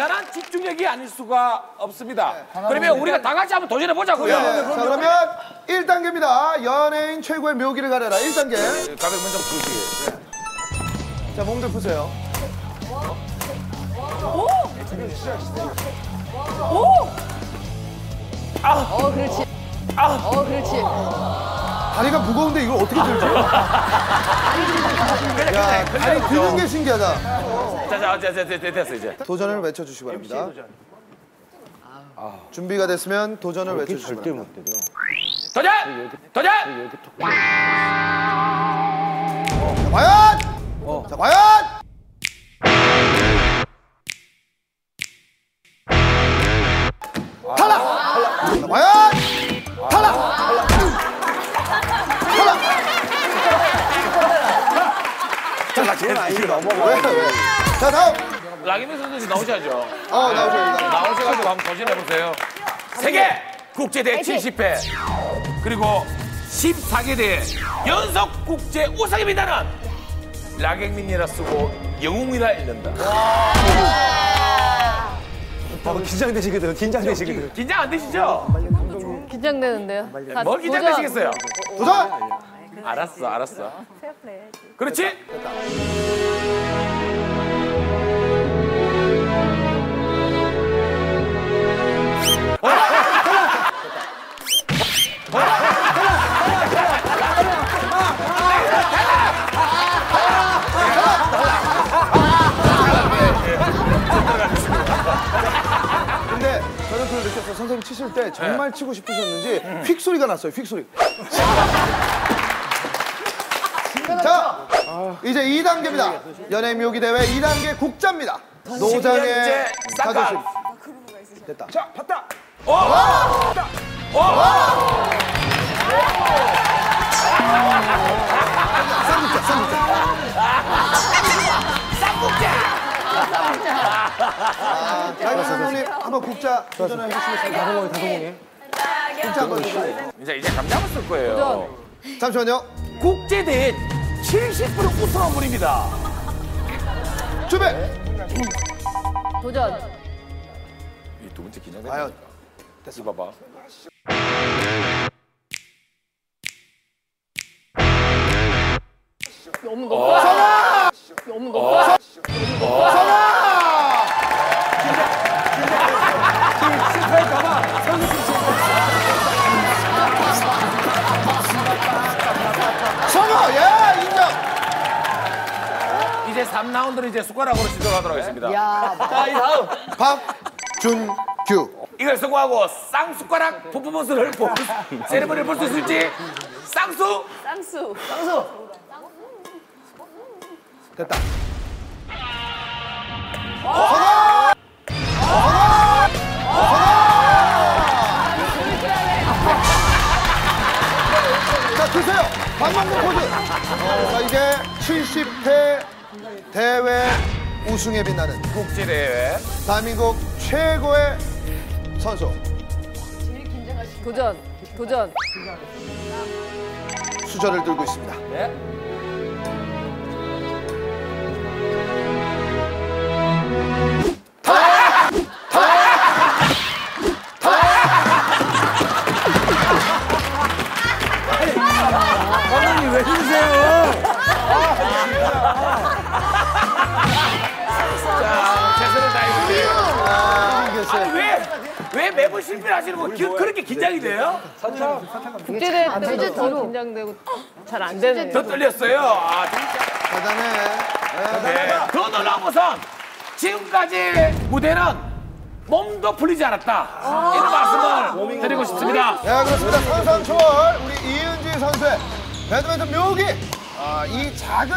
대단한 집중력이 아닐 수가 없습니다. 그러면 우리가 다 같이 한번 도전해 보자고요. 네, 자, 그러면 1단계입니다. 연예인 최고의 묘기를 가려라. 1단계. 가격 먼저 부르시게. 자, 몸들 푸세요. 어, 그렇지. 어, 그렇지. 다리가 무거운데 이걸 어떻게 들지? 야, 다리 드는 게 신기하다. 자, 자, 자, 됐어 이제. 도전을 외쳐주시기 바랍니다. 준비가 됐으면 도전을 외쳐주시기 바랍니다. 도전! 도전! 과연! 자, 과연! 탈락! 자, 과연! 탈락! 탈락! 왜, 왜? 자, 다음! 락이면 선수 나오셔야죠. 어, 나오셔야 나오셔가지고 한번 도전해 보세요. 세계 국제대회 70회 그리고 14개 대회 연속 국제 우상이 빛나는 락액민이라 쓰고 영웅이라 읽는다. 긴장되시거든. 긴장되시거든. 긴장 안 되시죠? 긴장되는데요. 자, 뭘 도전. 긴장되시겠어요? 도전! 알았어, 알았어. 그렇지? 선생님 치실 때 정말 치고 싶으셨는지 휙 소리가 났어요. 휙 소리. 자, 이제 2단계입니다. 연예인 묘기 대회 2단계 국자입니다. 노장의 신경제 쌍감. 자존심. 됐다. 자, 봤다. 쌍국자, 쌍국자. 아, 자, 감독님 한번 국자 도전해 주시겠습니까? 다성공이, 다성공이. 국자 한번 주시죠. 이제 이제 감 잡았을 거예요. 잠시만요. 국제 대회 70% 우승한 분입니다. 준비. 도전. 이 두 번째 긴장돼. 과연 됐어, 봐봐. 없는 거. 없는 거. 성어, 3라운드를 이제 숟가락으로 시도하도록 하겠습니다. 야, 자, 이 다음. 박준규. 이걸 성공하고 쌍숟가락 퍼포먼스를 볼, 세레머니를 볼 수 있을지 쌍수 쌍수. 됐다. 자, 드세요. 밥 먹는 포즈. 자, 이게 70회 대회 우승에 빛나는 국제대회 대한민국 최고의 선수. 도전. 도전. 수저를 들고 있습니다. 감 왜 매번 실패를 하시는 거 기- 그렇게 긴장이 돼요? 국제대회 때보다 더 긴장되고 잘 안 되는. 더 떨렸어요 아 진짜 대단해. 네. 네. 더 놀라운 것은 지금까지 무대는 몸도 풀리지 않았다 이런 말씀을 드리고 싶습니다. 네, 그렇습니다. 상상초월 우리 이은지 선수의 배드민턴 묘기. 아, 이 작은